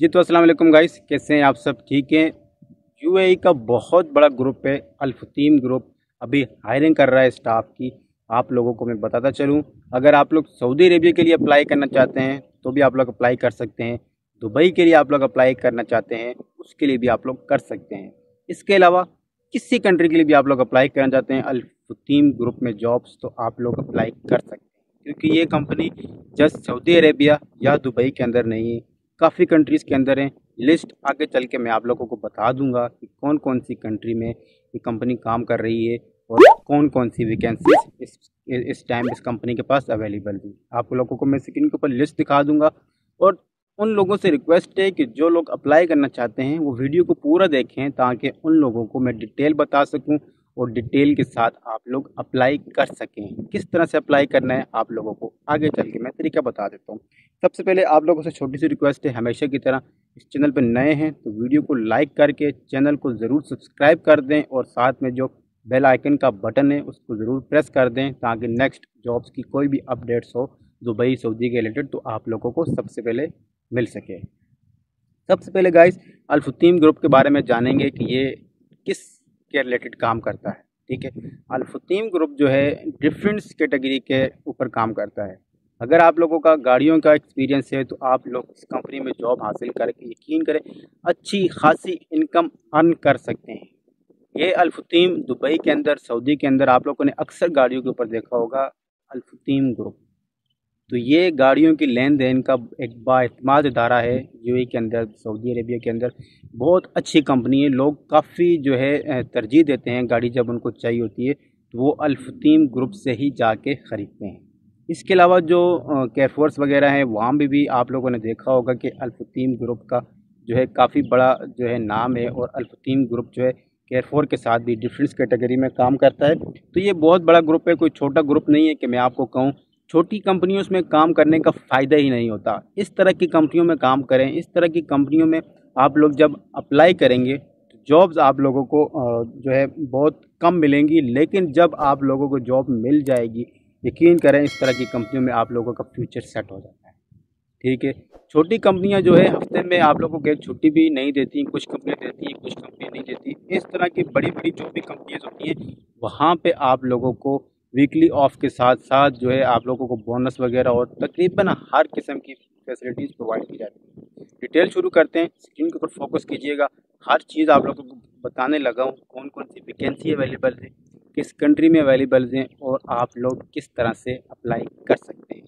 जी तो वालेकुम गाइस, कैसे हैं आप सब? ठीक हैं? यूएई का बहुत बड़ा ग्रुप है अल्फतीम ग्रुप, अभी हायरिंग कर रहा है स्टाफ की। आप लोगों को मैं बताता चलूँ, अगर आप लोग सऊदी अरेबिया के लिए अप्लाई करना चाहते हैं तो भी आप लोग अप्लाई कर सकते हैं। दुबई के लिए आप लोग अप्लाई करना चाहते हैं, उसके लिए भी आप लोग कर सकते हैं। इसके अलावा, किसी कंट्री के लिए भी आप लोग अप्लाई करना चाहते हैं अल्फतीम ग्रुप में जॉब्स तो आप लोग अप्लाई कर सकते हैं। क्योंकि ये कंपनी जस्ट सऊदी अरेबिया या दुबई के अंदर नहीं है। काफ़ी कंट्रीज़ के अंदर हैं। लिस्ट आगे चल के मैं आप लोगों को बता दूँगा कि कौन कौन सी कंट्री में ये कंपनी काम कर रही है और कौन कौन सी वैकेंसी इस इस टाइम इस कंपनी के पास अवेलेबल भी। आप लोगों को मैं स्क्रीन के ऊपर लिस्ट दिखा दूँगा और उन लोगों से रिक्वेस्ट है कि जो लोग अप्लाई करना चाहते हैं, वो वीडियो को पूरा देखें ताकि उन लोगों को मैं डिटेल बता सकूँ और डिटेल के साथ आप लोग अप्लाई कर सकें। किस तरह से अप्लाई करना है, आप लोगों को आगे चल के मैं तरीका बता देता हूँ। सबसे पहले आप लोगों से छोटी सी रिक्वेस्ट है, हमेशा की तरह इस चैनल पर नए हैं तो वीडियो को लाइक करके चैनल को ज़रूर सब्सक्राइब कर दें और साथ में जो बेल आइकन का बटन है, उसको ज़रूर प्रेस कर दें ताकि नेक्स्ट जॉब्स की कोई भी अपडेट्स हो दुबई, सऊदी के रिलेटेड तो आप लोगों को सबसे पहले मिल सके। सबसे पहले गाइस अल्फुतीम ग्रुप के बारे में जानेंगे कि ये किस के रिलेटेड काम करता है, ठीक है? अल्फुतीम ग्रुप जो है डिफरेंट कैटेगरी के ऊपर काम करता है। अगर आप लोगों का गाड़ियों का एक्सपीरियंस है तो आप लोग इस कंपनी में जॉब हासिल करके यकीन करें, अच्छी खासी इनकम अर्न कर सकते हैं। ये अल्फुतीम दुबई के अंदर, सऊदी के अंदर आप लोगों ने अक्सर गाड़ियों के ऊपर देखा होगा अल्फुतीम ग्रुप। तो ये गाड़ियों की लेन देन का एक बातमाद इदारा है यू के अंदर सऊदी अरेबिया के अंदर। बहुत अच्छी कंपनी है। लोग काफ़ी जो है तरजीह देते हैं गाड़ी जब उनको चाहिए होती है तो वो अल्फतीम ग्रुप से ही जाके ख़रीदते हैं। इसके अलावा जो केयरफोर्स वगैरह हैं वहाँ भी, भी आप लोगों ने देखा होगा कि अल्फतीम ग्रुप का जो है काफ़ी बड़ा जो है नाम है और अल्फतीम ग्रुप जो है केयरफोर के साथ भी डिफरेंस कैटेगरी में काम करता है। तो ये बहुत बड़ा ग्रुप है कोई छोटा ग्रुप नहीं है कि मैं आपको कहूँ छोटी कंपनियों में काम करने का फ़ायदा ही नहीं होता। इस तरह की कंपनियों में काम करें, इस तरह की कंपनियों में आप लोग जब अप्लाई करेंगे तो जॉब्स आप लोगों को जो है, बहुत कम मिलेंगी, लेकिन जब आप लोगों को जॉब मिल जाएगी, यकीन करें इस तरह की कंपनियों में आप लोगों का फ्यूचर सेट हो जाता है। ठीक है? छोटी कंपनियाँ जो है, हफ़्ते में आप लोगों को एक छुट्टी भी नहीं देती, कुछ कंपनियाँ देती हैं कुछ कंपनियाँ नहीं देती। इस तरह की बड़ी बड़ी जो भी कंपनियाँ होती हैं, वहाँ पे आप लोगों को वीकली ऑफ़ के साथ साथ जो है आप लोगों को बोनस वगैरह और तकरीबन हर किस्म की फैसिलिटीज़ प्रोवाइड की जाती है। डिटेल शुरू करते हैं। स्क्रीन के ऊपर फोकस कीजिएगा। हर चीज़ आप लोगों को बताने लगा हूँ कौन कौन सी वैकेंसी अवेलेबल है, किस कंट्री में अवेलेबल हैं और आप लोग किस तरह से अप्लाई कर सकते हैं।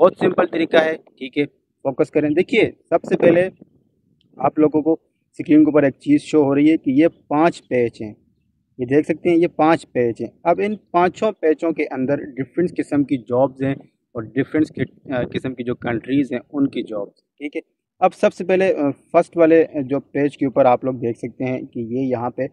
बहुत सिंपल तरीका है। ठीक है? फोकस करें। देखिए, सबसे पहले आप लोगों को स्क्रीन के ऊपर एक चीज़ शो हो रही है कि ये पाँच पेज हैं। ये देख सकते हैं, ये पाँच पैच हैं। अब इन पाँचों पैचों के अंदर डिफरेंट किस्म की जॉब्स हैं और डिफरेंट किस्म की जो कंट्रीज़ हैं, उनकी जॉब्स ठीक है? अब सबसे पहले फ़र्स्ट वाले जो पेज के ऊपर आप लोग देख सकते हैं कि ये यहाँ पे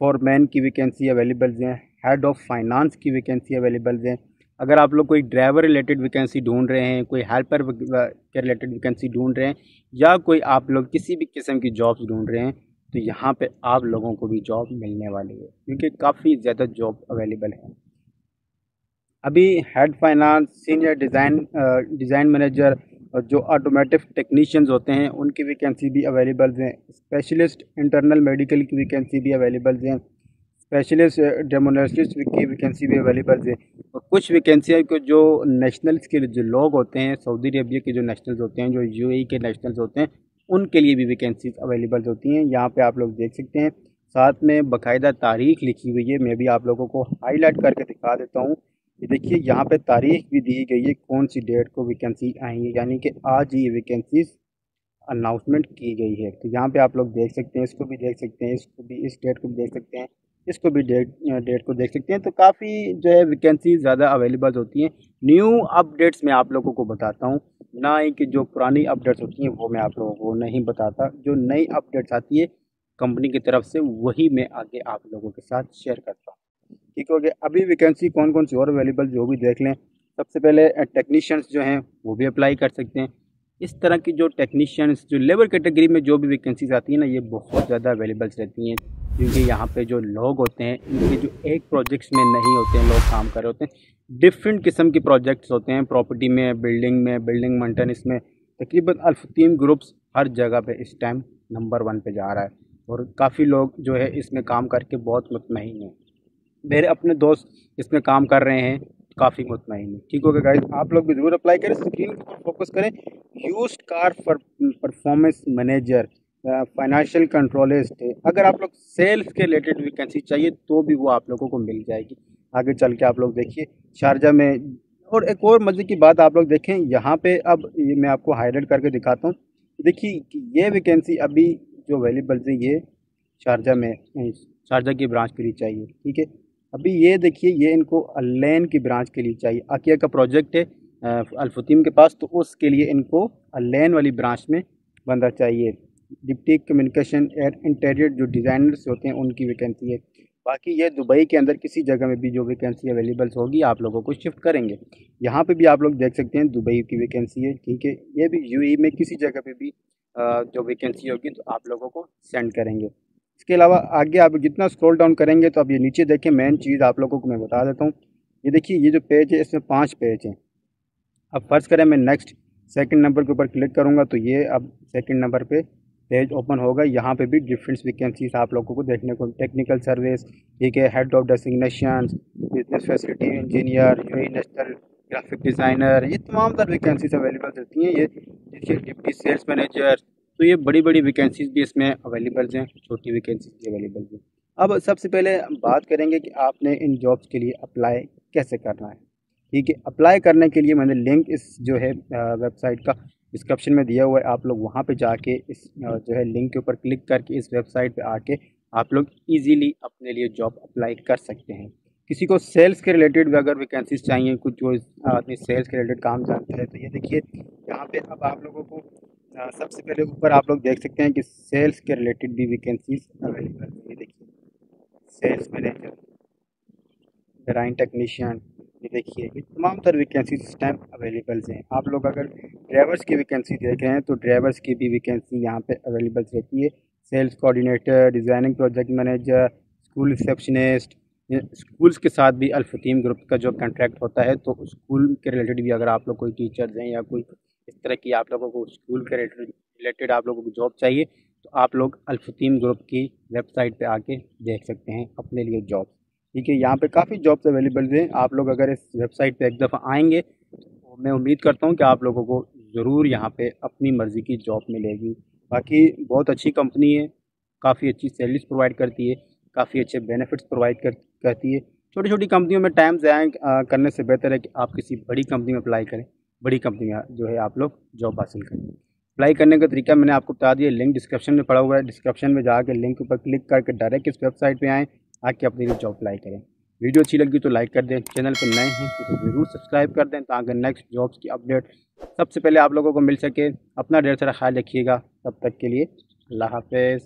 फॉरमैन की वैकेंसी अवेलेबल हैं हेड ऑफ़ फाइनेंस की वैकेंसी अवेलेबल हैं। अगर आप लोग कोई ड्राइवर रिलेटेड वैकेंसी ढूंढ रहे हैं, कोई हेल्पर के रिलेटेड वैकेंसी ढूंढ रहे हैं, या कोई आप लोग किसी भी किस्म की जॉब्स ढूंढ रहे हैं तो यहाँ पे आप लोगों को भी जॉब मिलने वाली है, क्योंकि काफ़ी ज़्यादा जॉब अवेलेबल है। अभी head finance senior design design manager और जो ऑटोमेटिव टेक्नीशियंस होते हैं, उनकी वैकेंसी भी अवेलेबल हैं। स्पेशलिस्ट इंटरनल मेडिकल की वैकेंसी भी अवेलेबल हैं। स्पेशलिस्ट डेमोनोलॉजिस्ट की वैकेंसी भी अवेलेबल है। और कुछ वैकेंसियाँ को जो नेशनल्स के जो लोग होते हैं सऊदी अरबिया के जो नेशनल्स होते हैं, जो यूएई के नेशनल्स होते हैं उनके लिए भी वैकेंसीज अवेलेबल होती हैं। यहाँ पे आप लोग देख सकते हैं। साथ में बाकायदा तारीख लिखी हुई है। मैं भी आप लोगों को हाईलाइट करके दिखा देता हूँ। ये देखिए, यहाँ पे तारीख भी दी गई है कौन सी डेट को वैकेंसी आएँगी। यानी कि आज ये वैकेंसीज अनाउंसमेंट की गई है। तो यहाँ पे आप लोग देख सकते हैं, इसको भी देख सकते हैं, इसको भी, इस डेट को भी देख सकते हैं। इसको भी डेट डेट को देख सकते हैं। तो काफ़ी जो है वैकेंसी ज़्यादा अवेलेबल होती हैं। न्यू अपडेट्स मैं आप लोगों को बताता हूँ। ना ही कि जो पुरानी अपडेट्स होती हैं, वो मैं आप लोगों को नहीं बताता। जो नई अपडेट्स आती है कंपनी की तरफ़ से वही मैं आगे आप लोगों के साथ शेयर करता हूँ। ठीक हो गया। अभी वैकेंसी कौन कौन सी और अवेलेबल जो भी देख लें। सबसे पहले टेक्नीशियंस जो हैं, वो भी अप्लाई कर सकते हैं। इस तरह की जो टेक्नीशियंस जो लेबर कैटेगरी में जो भी वैकेंसीज आती हैं ना, ये बहुत ज़्यादा अवेलेबल्स रहती हैं। क्योंकि यहाँ पे जो लोग होते हैं, इनके जो एक प्रोजेक्ट्स में नहीं होते हैं, लोग काम कर रहे होते हैं। डिफरेंट किस्म के प्रोजेक्ट्स होते हैं प्रॉपर्टी में बिल्डिंग में बिल्डिंग मेंटेनेंस में। तकरीबन अल्फतीम ग्रुप्स हर जगह पे इस टाइम नंबर वन पे जा रहा है। और काफ़ी लोग जो है इसमें काम करके बहुत मुतमिन हैं। मेरे अपने दोस्त इसमें काम कर रहे हैं, काफ़ी मुतमिन ठीक हो गया गाइस आप लोग भी ज़रूर अप्लाई करें स्क्रीन के ऊपर फोकस करें। Use car for performance manager financial controller अगर आप लोग सेल्स के रिलेटेड वैकेंसी चाहिए तो भी वो आप लोगों को मिल जाएगी। आगे चल के आप लोग देखिए, शारजा में, और एक और मज़े की बात आप लोग देखें, यहाँ पे अब ये मैं आपको हाईलाइट करके दिखाता हूँ। देखिए ये वैकेंसी अभी जो अवेलेबल है, ये शारजा में शारजा की ब्रांच के लिए चाहिए, ठीक है? अभी ये देखिए, ये इनको अल्लैन की ब्रांच के लिए चाहिए। आकिया का प्रोजेक्ट है अल्फतीम के पास तो उसके लिए इनको अल्लैन वाली ब्रांच में बंदा चाहिए। डिप्टी कम्युनिकेशन एयर इंटीरियर जो डिज़ाइनर्स होते हैं, उनकी वैकेंसी है। बाकी ये दुबई के अंदर किसी जगह में भी जो वैकेंसी अवेलेबल्स होगी, आप लोगों को शिफ्ट करेंगे। यहाँ पे भी आप लोग देख सकते हैं, दुबई की वैकेंसी है, ठीक है। ये भी यूएई में किसी जगह पे भी जो वैकेंसी होगी तो आप लोगों को सेंड करेंगे। इसके अलावा आगे आप जितना स्क्रॉल डाउन करेंगे तो आप ये नीचे देखें, मेन चीज़ आप लोगों को मैं बता देता हूँ। ये देखिए, ये जो पेज है, इसमें पाँच पेज हैं। अब फ़र्ज़ करें मैं नेक्स्ट सेकंड नंबर के ऊपर क्लिक करूँगा तो ये अब सेकंड नंबर पे पेज ओपन होगा। यहाँ पे भी डिफरेंट वैकेंसीज आप लोगों को देखने को टेक्निकल सर्विस ठीक है head of designation business facility engineer national graphic designer ये तमाम तर वैकेंसीज अवेलेबल रहती हैं। ये देखिए डिप्टी सेल्स मैनेजर तो ये बड़ी बड़ी वैकेंसीज भी इसमें अवेलेबल हैं, छोटी वैकेंसीज भी अवेलेबल हैं। अब सबसे पहले बात करेंगे कि आपने इन जॉब्स के लिए अप्लाई कैसे करना है। ठीक है अप्लाई करने के लिए मैंने लिंक इस जो है वेबसाइट का डिस्क्रिप्शन में दिया हुआ है। आप लोग वहाँ पे जाके इस जो है लिंक के ऊपर क्लिक करके इस वेबसाइट पे आके आप लोग इजीली अपने लिए जॉब अप्लाई कर सकते हैं। किसी को सेल्स के रिलेटेड भी अगर वैकेंसीज चाहिए, कुछ जो आदमी सेल्स के रिलेटेड काम जानते हैं तो ये देखिए, यहाँ पे अब आप लोगों को सबसे पहले ऊपर आप लोग देख सकते हैं कि सेल्स के रिलेटेड भी वैकेंसीज अवेलेबल है। ये देखिए सेल्स मैनेजर ड्राइंग टेक्नीशियन ये देखिए, ये तमाम तर वैकेंसी इस टाइम अवेलेबल्स हैं। आप लोग अगर ड्राइवर्स की वैकेंसी देख रहे हैं तो ड्राइवर्स की भी वैकेंसी यहाँ पे अवेलेबल रहती है। Sales coordinator designing project manager school receptionist schools के साथ भी अल्फतीम ग्रुप का जो कॉन्ट्रैक्ट होता है तो स्कूल के रिलेटेड भी अगर आप लोग कोई टीचर्स हैं या कोई इस तरह की आप लोगों को स्कूल के रिलेटेड आप लोगों को जॉब चाहिए तो आप लोग अल्फतीम ग्रुप की वेबसाइट पे आके देख सकते हैं, अपने लिए जॉब ठीक है, यहाँ पे काफ़ी जॉब्स अवेलेबल हैं। आप लोग अगर इस वेबसाइट पे एक दफ़ा आएँगे तो मैं उम्मीद करता हूँ कि आप लोगों को ज़रूर यहाँ पे अपनी मर्ज़ी की जॉब मिलेगी। बाकी बहुत अच्छी कंपनी है, काफ़ी अच्छी सैलरीज प्रोवाइड करती है, काफ़ी अच्छे बेनिफिट्स प्रोवाइड कर, करती है। छोटी छोटी कंपनियों में टाइम ज़ाया करने से बेहतर है कि आप किसी बड़ी कंपनी में अप्लाई करें। बड़ी कंपनी जो है आप लोग जॉब हासिल करें। अप्लाई करने का तरीका मैंने आपको बता दिया लिंक डिस्क्रिप्शन में पड़ा हुआ है। डिस्क्रिप्शन में जाकर लिंक पर क्लिक करके डायरेक्ट इस वेबसाइट पर आएँ। आके अपनी जॉब अप्लाई करें। वीडियो अच्छी लगी तो लाइक कर दें चैनल पर नए हैं तो ज़रूर सब्सक्राइब कर दें ताकि नेक्स्ट जॉब्स की अपडेट सबसे पहले आप लोगों को मिल सके। अपना ढेर सारा ख्याल रखिएगा। तब तक के लिए अल्लाह हाफिज़।